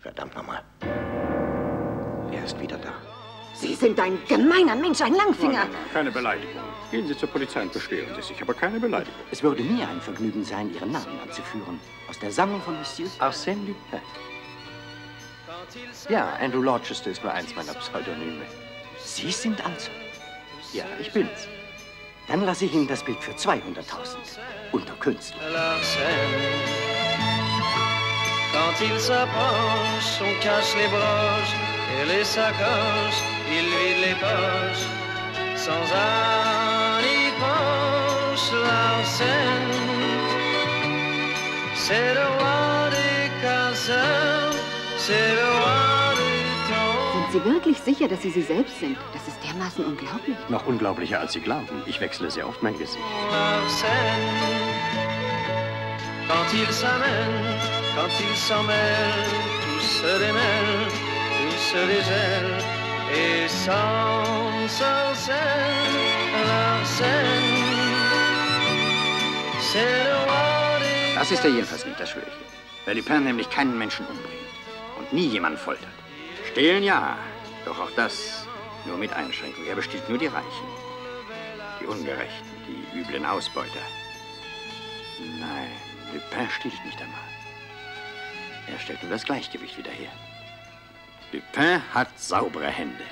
Verdammt nochmal. Er ist wieder da. Sie sind ein gemeiner Mensch, ein Langfinger. Nein, nein, nein, keine Beleidigung. Gehen Sie zur Polizei und beschweren Sie sich, aber keine Beleidigung. Es würde mir ein Vergnügen sein, Ihren Namen anzuführen. Aus der Sammlung von Monsieur Arsène Lupin. Ja, Andrew Lorchester ist nur eins meiner Pseudonyme. Sie sind also? Ja, ich bin's. Dann lasse ich Ihnen das Bild für 200.000 unter Künstlern. Quand il s'approche, on cache les broches et les sacoches, il vide les poches sans ni poche. Larsen, c'est le roi des casseurs, c'est le roi du temps. Sind Sie wirklich sicher, dass Sie sie selbst sind? Das ist dermaßen unglaublich. Noch unglaublicher, als Sie glauben. Ich wechsle sehr oft mein Gesicht. Il s'amène, quand il s'en mêle, tout se démêle, tout se dégèle, et sans sorcelle, Larsen, c'est le roi Das ist er jedenfalls nicht, das Ihnen. Weil Lupin nämlich keinen Menschen umbringt und nie jemanden foltert. Stehlen ja, doch auch das nur mit Einschränkung. Er bestiehlt nur die Reichen, die Ungerechten, die üblen Ausbeuter. Nein, Lupin stiehlt nicht einmal. Er stellt nur das Gleichgewicht wieder her. Lupin hat saubere Hände.